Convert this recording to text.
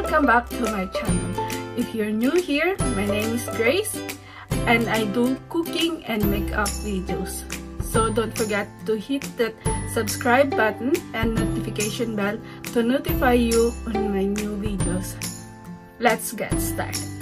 welcome back to my channel. If you're new here, my name is Grace and I do cooking and makeup videos. So don't forget to hit that subscribe button and notification bell to notify you on my new videos. Let's get started.